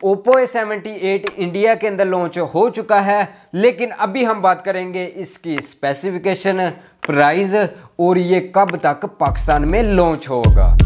Oppo A78 India के अंदर launch हो चुका है, लेकिन अभी हम बात करेंगे इसकी स्पेसिफिकेशन प्राइस और ये कब तक पाकिस्तान में लॉन्च होगा।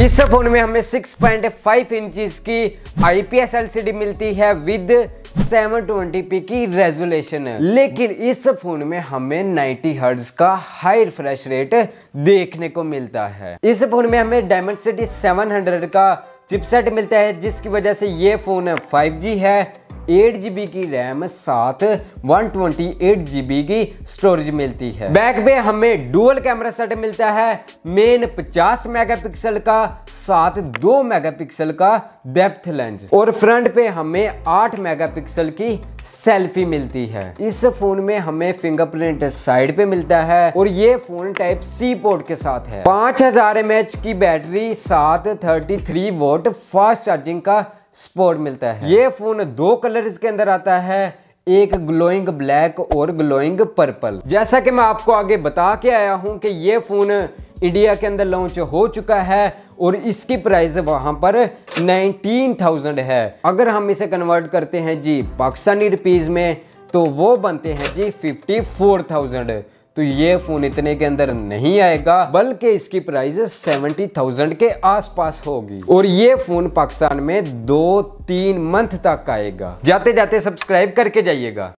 इस फ़ोन में हमें 6.5 इंच की IPS LCD मिलती है विद 720p की रेजोल्यूशन। लेकिन इस फ़ोन में हमें 90 हर्ट्ज का हाई रिफ्रेश रेट देखने को मिलता है। इस फ़ोन में हमें डायमंड सिटी 700 का चिपसेट मिलता है, जिसकी वजह से ये फ़ोन 5G है। एट जी की रैम, साथ वन ट्वेंटी एट जी की स्टोरेज मिलती है। बैक में हमें डुअल कैमरा सेट मिलता है मेन 50 मेगापिक्सल का, साथ 2 मेगापिक्सल का डेप्थ लेंस और फ्रंट पे हमें 8 मेगापिक्सल की सेल्फी मिलती है। इस फ़ोन में हमें फिंगरप्रिंट साइड पे मिलता है और ये फ़ोन टाइप सी पोर्ट के साथ है। 5000 हज़ार की बैटरी साथ 33 वोट फास्ट चार्जिंग का स्पोर्ट मिलता है। ये फ़ोन दो कलर के अंदर आता है एक ग्लोइंग ब्लैक और ग्लोइंग पर्पल जैसा कि मैं आपको आगे बता के आया हूँ कि ये फ़ोन इंडिया के अंदर लॉन्च हो चुका है और इसकी प्राइस वहाँ पर 19,000 है। अगर हम इसे कन्वर्ट करते हैं जी पाकिस्तानी रुपीज़ में तो वो बनते हैं जी 54,000 तो ये फ़ोन इतने के अंदर नहीं आएगा, बल्कि इसकी प्राइस सेवेंटी थाउज़ेंड के आसपास होगी। और ये फ़ोन पाकिस्तान में दो तीन मंथ तक आएगा। जाते जाते सब्सक्राइब करके जाइएगा।